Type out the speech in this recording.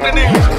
the knees.